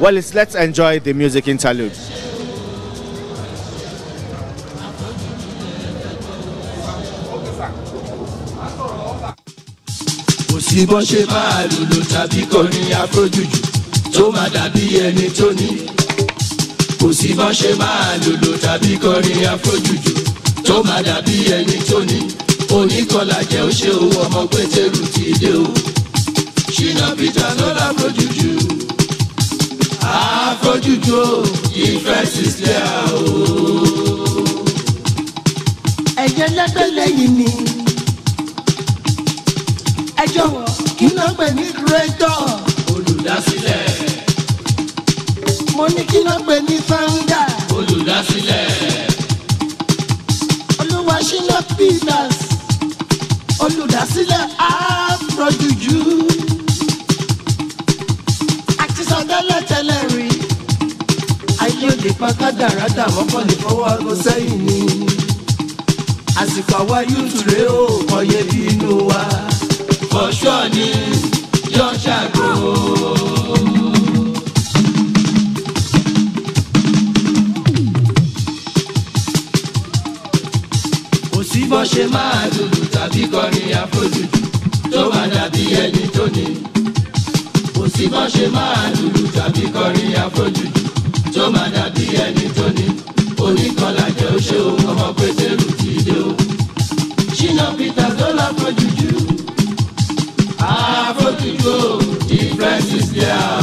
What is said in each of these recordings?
Well, it's, let's enjoy the music interlude. kò bọ́n ṣe máa lùlù tàbí kọrin afrojuju tó máa dàbí ẹni tó ní. kò sí bọ́n ṣe máa lùlù tàbí kọrin afrojuju tó máa dàbí ẹni tó ní. oníkọlà ó ṣe owó ọmọ pétérù ti dé o. ṣínà peter láfrojuju. afrojuju o ìfẹ́ sísẹ́ o. ẹ̀jẹ̀ lẹ́gbẹ́ lẹ́yìn ni ẹ jọ̀wọ́ kí ló pè ní creator? Olùdásílẹ̀. Mo ní kí ló pè ní founder? Olùdásílẹ̀. Olúwa ṣínà peters. Olùdásílẹ̀ afrojuju ayé òde pátá dáradà wọ́n kàn lè fọwọ́ aago sẹ́yìn ni àsìkò àwa yóò rè ó kọyé bí inú wa. fọṣọ ni yọ ṣàgò. kò ṣe máa lùlù tàbí kọrin àfojúdù tó máa dàbí ẹni tó ní. kò sí bọ́ ṣe máa lùlù tàbí kọrin àfojúdù tó máa dàbí ẹni tó ní. oníkanlá jẹ́ ó ṣe òun ọmọ pétérù ti dé o. ṣínà peter tó láfojúdù. àfojúdù o difference is there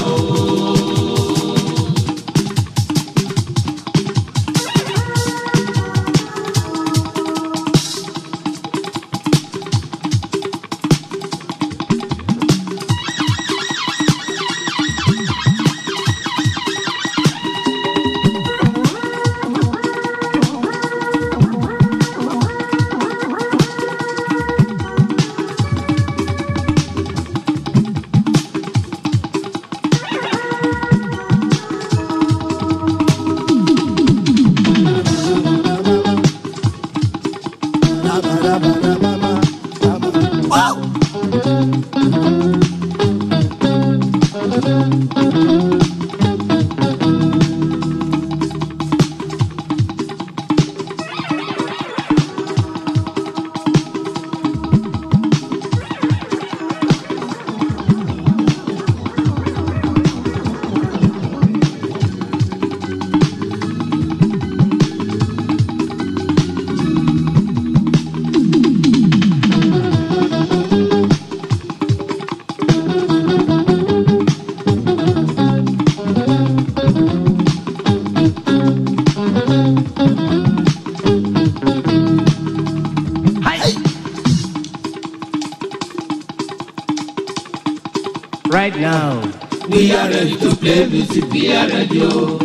We are ready to play music, we are ready o.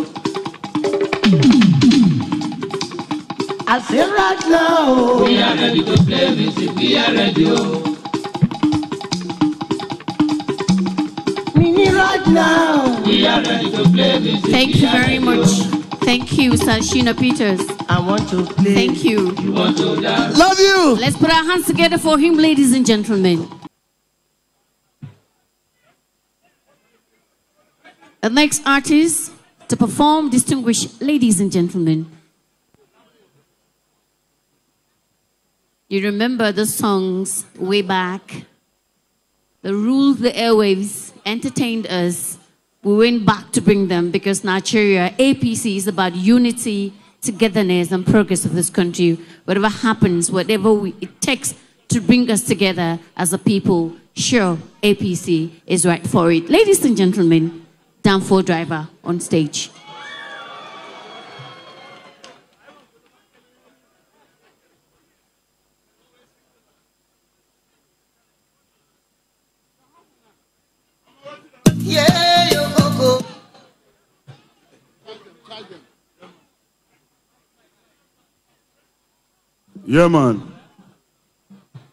I say right now. We are ready to play music, we are ready o. Mini right now. We are ready to play music. Thank you very much. Thank you, Sir Shina Peters. I want to play. Thank you. You want to dance? Love you! Let's put our hands together for him, ladies and gentlemen. The next artist to perform, distinguished ladies and gentlemen. You remember the songs way back? The rules, the airwaves, entertained us. We went back to bring them because Nigeria, APC, is about unity, togetherness, and progress of this country. Whatever happens, whatever we, it takes to bring us together as a people, sure, APC is right for it. Ladies and gentlemen, Danfo Driver on stage. Yeah, man.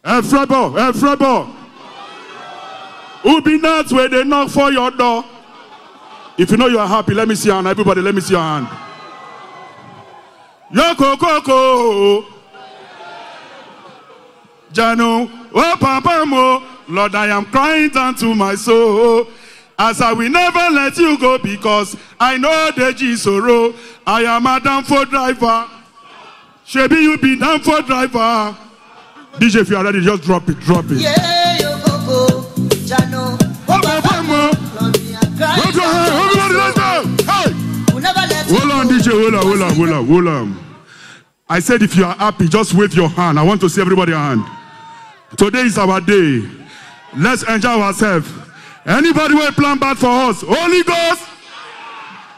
Hey, Frebo, hey, Frebo. Who be that where they knock for your door? If you know you are happy, let me see your hand. Everybody, let me see your hand. Yoko Koko. Janu, oh Papa Mo, Lord, I am crying down to my soul. As I will never let you go because I know the G-Soro. I am a danfo driver. Shebi you be danfo driver. DJ, if you are ready, just drop it, drop it. Yeah, yo, Coco, Jano, oh, oh, Papa, Mo. Hold on. DJ. Hold on, hold on, hold on, hold on. I said if you are happy, just wave your hand. I want to see everybody hand. Today is our day. Let's enjoy ourselves. Anybody will plan bad for us? Holy Ghost.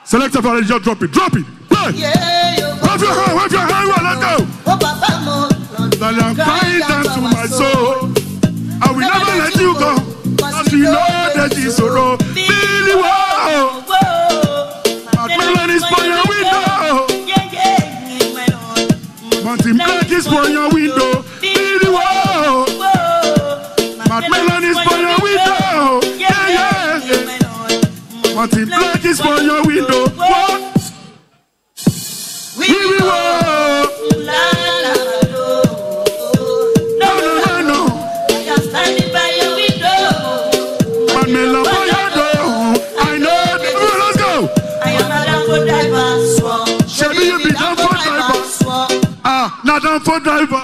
Select a just drop it. Drop it. Hey. Yeah, yo, Wave your hand, wave your hand. Well, let's go. Oh, By your window. Billy, whoa. Macmillan is by your window. Yeah, yeah, yeah. Mountain Black is by your window. What? Now for driver.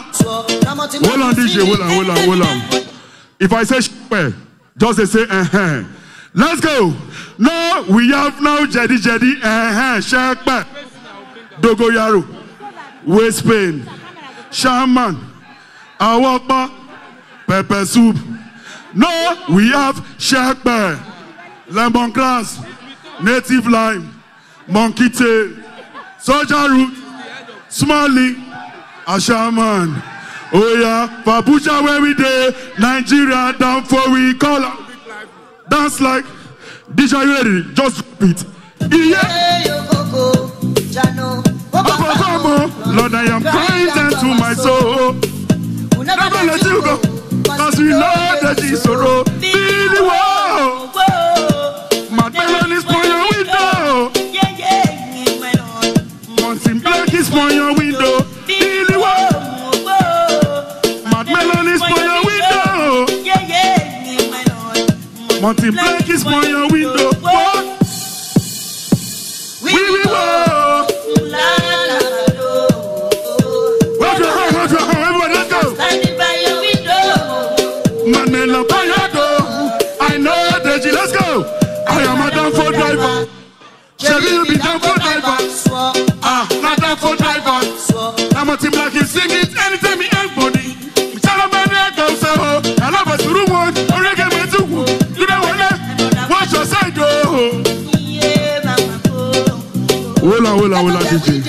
Hold on, DJ. Hold on, hold on, hold on. If I say shpe, just they say uh huh. Let's go. No, we have now Jedi Jedi uh huh. Shekpe, Dogoyaro, waist pain, shaman, awapa, pepper soup. No, we have Shekpe, lemongrass, native lime, monkey tail, soldier root, Smalley, Ashaman. Oh yeah, for Abuja where we dey, Nigeria down for we call. Dance like DJ ready? Just repeat. Yeah, Lord, I am crying to my soul. Never let you go, cause we know that is sorrow. Black is for your window. We will go. la la do. Wave your hand, wave your hand, everybody, let's go. Standing by your window. Manela Payado. I know you, let's go. I am a danfo driver. Shall you be danfo driver? Your side, oh. Yeah,